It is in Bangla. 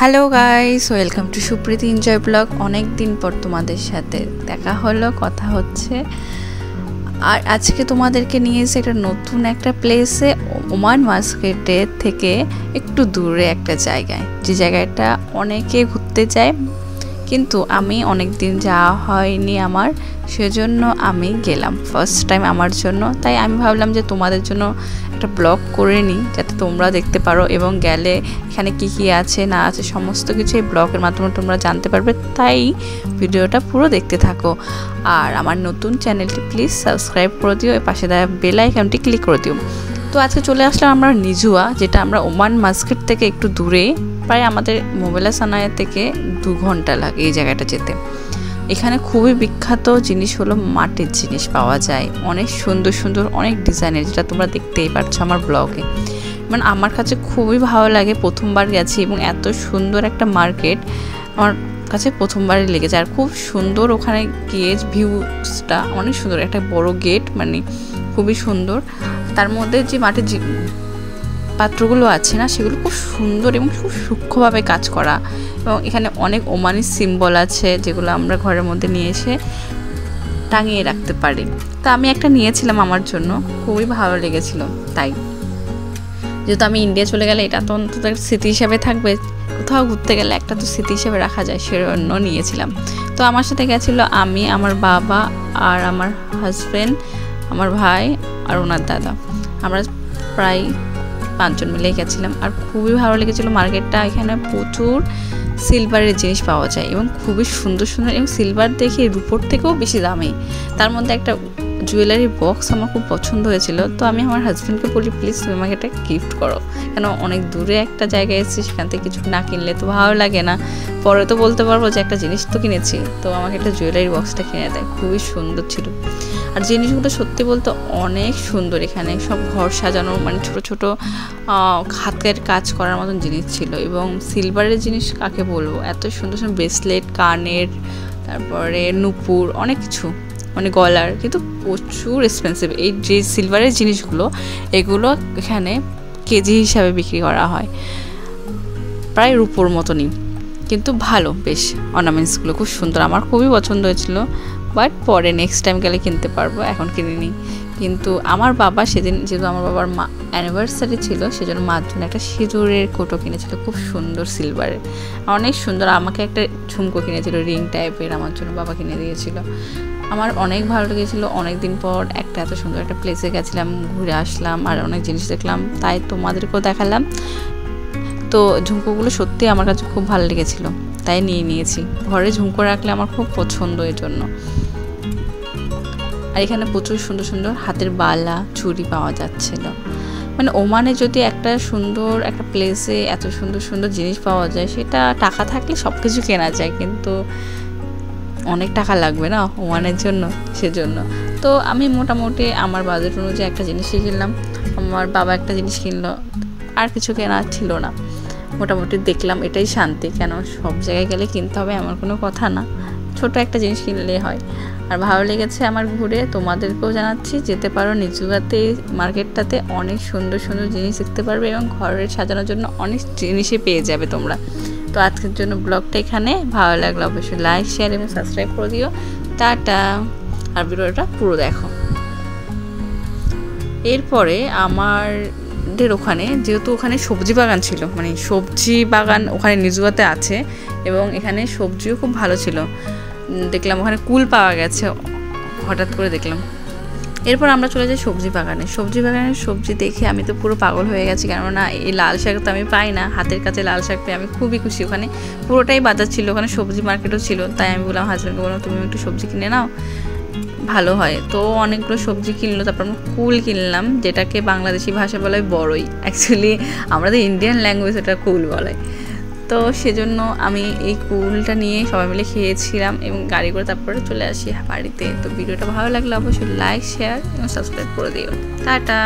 Hello guys welcome to Supriti enjoy blog অনেক দিন পর তোমাদের সাথে দেখা হলো, কথা হচ্ছে। আর আজকে তোমাদেরকে নিয়ে এসে একটা নতুন একটা প্লেসে ওমান মার্কেটের থেকে একটু দূরে একটা জায়গায়। যে জায়গাটা অনেকে ঘুরতে যায়, কিন্তু আমি অনেক দিন যাওয়া হয়নি আমার। সেজন্য আমি গেলাম। ফার্স্ট টাইম আমার জন্য। তাই আমি ভাবলাম যে তোমাদের জন্য একটা ব্লগ করে নিই, যাতে তোমরা দেখতে পারো এবং গেলে এখানে কি কি আছে, না আছে, সমস্ত কিছু এই ব্লগের মাধ্যমে তোমরা জানতে পারবে। তাই ভিডিওটা পুরো দেখতে থাকো। আর আমার নতুন চ্যানেলটি প্লিজ সাবস্ক্রাইব করে দিও পাশে দেওয়া বেল আইকনটি ক্লিক করে দিও। তো আজকে চলে আসলাম আমরা নিজুয়া যেটা আমরা ওমান মাস্কেট থেকে একটু দূরে, প্রায় আমাদের মোবাইলা সানায়া থেকে দু ঘণ্টা লাগে এই জায়গাটা যেতে। এখানে খুবই বিখ্যাত জিনিস হলো মাটির জিনিস পাওয়া যায়। অনেক সুন্দর সুন্দর অনেক ডিজাইনের, যেটা তোমরা দেখতেই পারছ আমার ব্লগে। মানে আমার কাছে খুবই ভালো লাগে, প্রথমবার গেছি এবং এত সুন্দর একটা মার্কেট আমার কাছে প্রথমবারই লেগেছে। আর খুব সুন্দর ওখানে গিয়ে ভিউসটা অনেক সুন্দর একটা বড় গেট মানে খুবই সুন্দর। তার মধ্যে যে মাটির পাত্রগুলো আছে না, সেগুলো খুব সুন্দর এবং খুব সূক্ষ্মভাবে কাজ করা। এবং এখানে অনেক ওমানি সিম্বল আছে, যেগুলো আমরা ঘরের মধ্যে নিয়ে এসে টাঙিয়ে রাখতে পারি। তা আমি একটা নিয়েছিলাম আমার জন্য, খুবই ভালো লেগেছিল, তাই। যেহেতু আমি ইন্ডিয়া চলে গেলে এটা তো অন্তত স্মৃতি হিসাবে থাকবে। কোথাও ঘুরতে গেলে একটা তো স্মৃতি হিসেবে রাখা যায়, সেজন্য নিয়েছিলাম। তো আমার সাথে গেছিল আমি, আমার বাবা আর আমার হাজব্যান্ড আমার ভাই আর ওনার দাদা। আমরা প্রায় পাঁচজন মিলেই গেছিলাম। আর খুবই ভালো লেগেছিল মার্কেটটা, এখানে প্রচুর সিলভারের জিনিস পাওয়া যায় এবং খুবই সুন্দর সুন্দর এবং সিলভার দেখে রুপোর থেকেও বেশি দামি। তার মধ্যে একটা জুয়েলারি বক্স আমার খুব পছন্দ হয়েছিল। তো আমি আমার হাজব্যান্ডকে বলি প্লিজ তুমি আমাকে একটা গিফট করো। কেন অনেক দূরে একটা জায়গায় এসেছি, সেখান থেকে কিছু না কিনলে তো ভালো লাগে না। পরে তো বলতে পারব যে একটা জিনিস তো কিনেছি। তো আমাকে একটা জুয়েলারি বক্সটা কিনে দেয়। খুবই সুন্দর ছিল। আর জিনিসগুলো সত্যি বলতে অনেক সুন্দর এখানে। সব ঘর সাজানো মানে ছোট ছোট হাতের কাজ করার মতন জিনিস ছিল এবং সিলভারের জিনিস কাকে বলব? এত সুন্দর সুন্দর ব্রেসলেট কানের, তারপরে নুপুর, অনেক কিছু। মানে গলার, কিন্তু প্রচুর এক্সপেন্সিভ এই যে সিলভারের জিনিসগুলো, এগুলো এখানে কেজি হিসাবে বিক্রি করা হয়। প্রায় রূপোর মতনই। কিন্তু ভালো, বেশ অর্নামেন্টসগুলো খুব সুন্দর। আমার খুবই পছন্দ হয়েছিল বাট পরে নেক্সট টাইম গেলে কিনতে পারব। এখন কিনিনি। কিন্তু আমার বাবা সেদিন, যেহেতু আমার বাবার মা অ্যানিভার্সারি ছিল, সেজন্য মার জন্য একটা সিঁদুরের কোটো কিনেছিল, খুব সুন্দর সিলভারের অনেক সুন্দর, আমাকে একটা ঝুমকো কিনেছিল রিং টাইপের আমার জন্য বাবা কিনে দিয়েছিল। আমার অনেক ভালো লেগেছিলো অনেক দিন পর একটা এত সুন্দর একটা প্লেসে গেছিলাম, ঘুরে আসলাম, আর অনেক জিনিস দেখলাম, তাই তোমাদেরকেও দেখালাম। তো ঝুমকোগুলো সত্যি আমার কাছে খুব ভালো লেগেছিলো, তাই নিয়ে নিয়েছি। ঘরে ঝুমকো রাখলে আমার খুব পছন্দ এর জন্য আর এখানে প্রচুর সুন্দর সুন্দর হাতের বালা, চুড়ি পাওয়া যাচ্ছিল। মানে ওমানে যদি একটা সুন্দর একটা প্লেসে এত সুন্দর সুন্দর জিনিস পাওয়া যায়, সেটা টাকা থাকলে সব কিছু কেনা যায়, কিন্তু অনেক টাকা লাগবে না ওমানের জন্য, সেজন্য। তো আমি মোটামুটি আমার বাজেট অনুযায়ী একটা জিনিসই কিনলাম আমার বাবা একটা জিনিস কিনলো, আর কিছু কেনা ছিল না। মোটামুটি দেখলাম এটাই শান্তি, কেন সব জায়গায় গেলে কিনতে হবে এমন কোনো কথা না। ছোট একটা জিনিস কিনলে হয়। আর ভালো লেগেছে আমার ঘুরে, তোমাদেরকেও জানাচ্ছি, যেতে পারো নিজুগাতে মার্কেটটাতে অনেক সুন্দর সুন্দর জিনিস দেখতে পারবে এবং ঘরের সাজানোর জন্য অনেক জিনিসই পেয়ে যাবে তোমরা। তো আজকের জন্য ব্লগটা এখানে, ভালো লাগল অবশ্যই লাইক শেয়ার এবং সাবস্ক্রাইব করে দিও। টাটা! আর ভিডিওটা পুরো দেখো। এরপরে আমাদের ওখানে, যেহেতু ওখানে সবজি বাগান ছিল মানে সবজি বাগান ওখানে নিজুয়াতে আছে এবং এখানে সবজিও খুব ভালো ছিল। দেখলাম ওখানে কুল পাওয়া গেছে, হঠাৎ করে দেখলাম। এরপর আমরা চলে যাই সবজি বাগানে। সবজি বাগানের সবজি দেখে আমি তো পুরো পাগল হয়ে গেছি, কেননা এই লাল শাক তো আমি পাই না। হাতের কাছে লাল শাক পেয়ে আমি খুবই খুশি। ওখানে পুরোটাই বাজার ছিল, ওখানে সবজি মার্কেটও ছিল। তাই আমি বললাম হাজব্যান্ডকে বললাম, তুমি একটু সবজি কিনে নাও, ভালো হয়। তো অনেকগুলো সবজি কিনলো, তারপর আমরা কুল কিনলাম, যেটাকে বাংলাদেশি ভাষা বলা হয় বড়ই অ্যাকচুয়ালি আমাদের ইন্ডিয়ান ল্যাঙ্গুয়েজ ওটা কুল বলে। তো সেজন্য আমি এই কুলটা নিয়ে সবাই মিলে খেয়েছিলাম এবং গাড়ি করে তারপরে চলে আসি বাড়িতে। তো ভিডিওটা ভালো লাগলে অবশ্যই লাইক শেয়ার এবং সাবস্ক্রাইব করে দিও। টাটা!